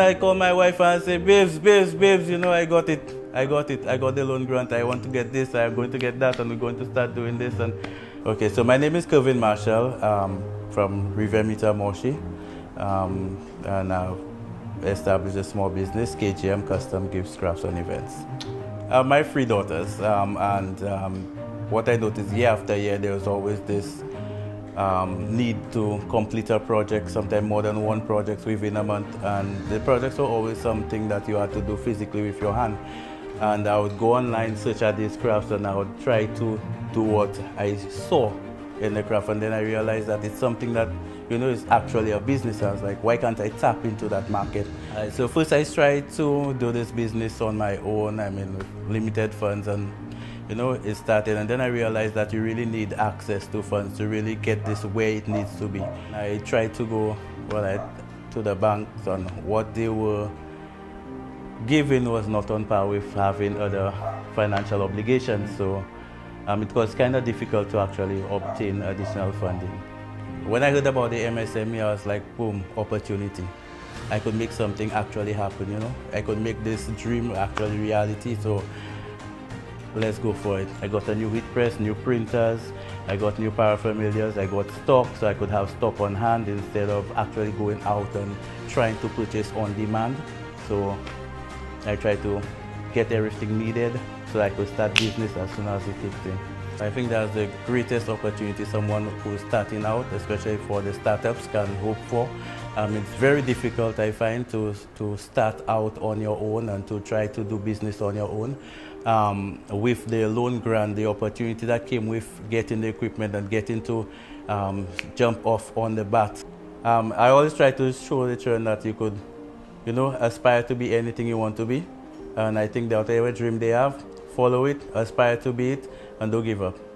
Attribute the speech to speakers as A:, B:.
A: I call my wife and say, babes, babes, babes, you know, I got it. I got it. I got the loan grant. I want to get this. I'm going to get that. And we're going to start doing this. And okay, so my name is Kervin Martial um, from River Meter Moshi. Um, and I've established a small business, KGM Custom Gifts, Crafts, and Events. Uh, my three daughters. Um, and um, what I noticed year after year, there was always this um, need to complete a project, sometimes more than one project within a month. And the projects are always something that you had to do physically with your hand. And I would go online, search at these crafts, and I would try to do what I saw in the craft. And then I realized that it's something that, you know, is actually a business. I was like, why can't I tap into that market? So first I tried to do this business on my own, I mean, with limited funds and you know, it started. And then I realized that you really need access to funds to really get this where it needs to be. I tried to go, well, I, to the banks on what they were giving was not on par with having other financial obligations. So um, it was kind of difficult to actually obtain additional funding. When I heard about the MSME, I was like, boom, opportunity. I could make something actually happen, you know. I could make this dream actually reality. So let's go for it. I got a new heat press, new printers, I got new paraphernalias, I got stock so I could have stock on hand instead of actually going out and trying to purchase on demand. So I tried to get everything needed so I could start business as soon as it kicks in. I think that's the greatest opportunity someone who's starting out, especially for the startups, can hope for. Um, it's very difficult, I find, to, to start out on your own and to try to do business on your own. Um, with the loan grant, the opportunity that came with getting the equipment and getting to um, jump off on the bat. Um, I always try to show the children that you could, you know, aspire to be anything you want to be. And I think that whatever dream they have, follow it, aspire to be it, and don't give up.